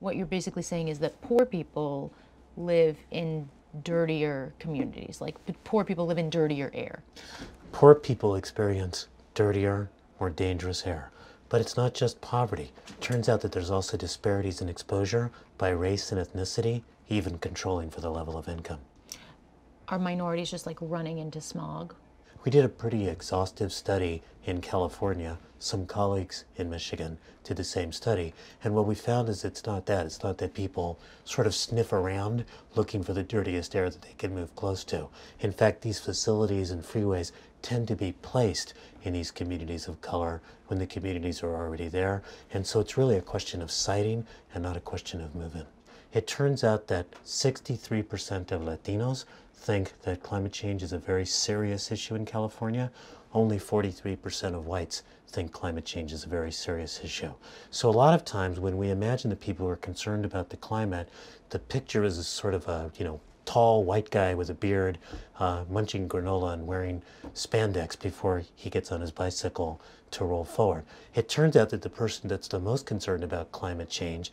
What you're basically saying is that poor people live in dirtier communities, like poor people live in dirtier air. Poor people experience dirtier, more dangerous air. But it's not just poverty. It turns out that there's also disparities in exposure by race and ethnicity, even controlling for the level of income. Are minorities just like running into smog? We did a pretty exhaustive study in California. Some colleagues in Michigan did the same study. And what we found is it's not that. It's not that people sort of sniff around looking for the dirtiest air that they can move close to. In fact, these facilities and freeways tend to be placed in these communities of color when the communities are already there. And so it's really a question of siting and not a question of moving. It turns out that 63% of Latinos think that climate change is a very serious issue in California. Only 43% of whites think climate change is a very serious issue. So a lot of times when we imagine the people who are concerned about the climate, the picture is sort of a, you know, tall white guy with a beard uh, munching granola and wearing spandex before he gets on his bicycle to roll forward. It turns out that the person that's the most concerned about climate change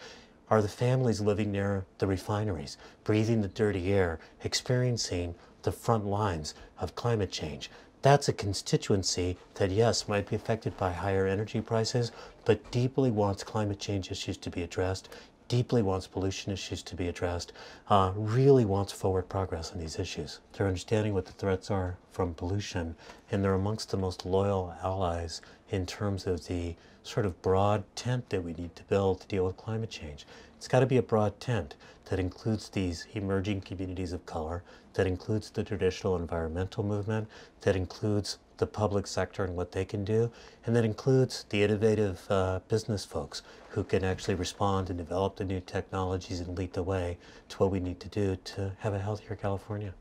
are the families living near the refineries, breathing the dirty air, experiencing the front lines of climate change. That's a constituency that, yes, might be affected by higher energy prices, but deeply wants climate change issues to be addressed, deeply wants pollution issues to be addressed, uh, really wants forward progress on these issues. They're understanding what the threats are from pollution, and they're amongst the most loyal allies in terms of the sort of broad tent that we need to build to deal with climate change. It's got to be a broad tent that includes these emerging communities of color, that includes the traditional environmental movement, that includes the public sector and what they can do, and that includes the innovative uh, business folks who can actually respond and develop the new technologies and lead the way to what we need to do to have a healthier California.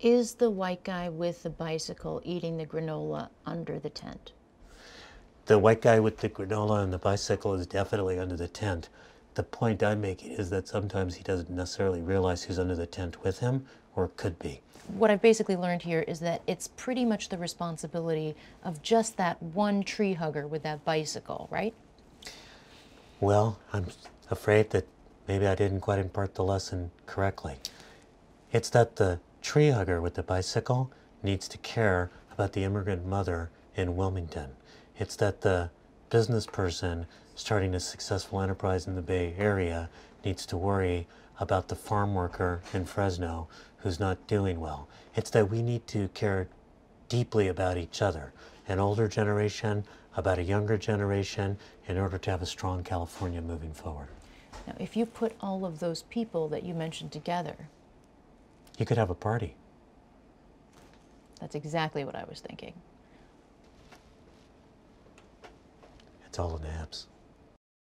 Is the white guy with the bicycle eating the granola under the tent? The white guy with the granola and the bicycle is definitely under the tent. The point I'm making is that sometimes he doesn't necessarily realize who's under the tent with him, or could be. What I've basically learned here is that it's pretty much the responsibility of just that one tree hugger with that bicycle, right? Well, I'm afraid that maybe I didn't quite impart the lesson correctly. It's that the tree hugger with the bicycle needs to care about the immigrant mother in Wilmington. It's that the business person starting a successful enterprise in the Bay Area needs to worry about the farm worker in Fresno who's not doing well. It's that we need to care deeply about each other, an older generation, about a younger generation, in order to have a strong California moving forward. Now, if you put all of those people that you mentioned together, you could have a party. That's exactly what I was thinking. It's all in the apps.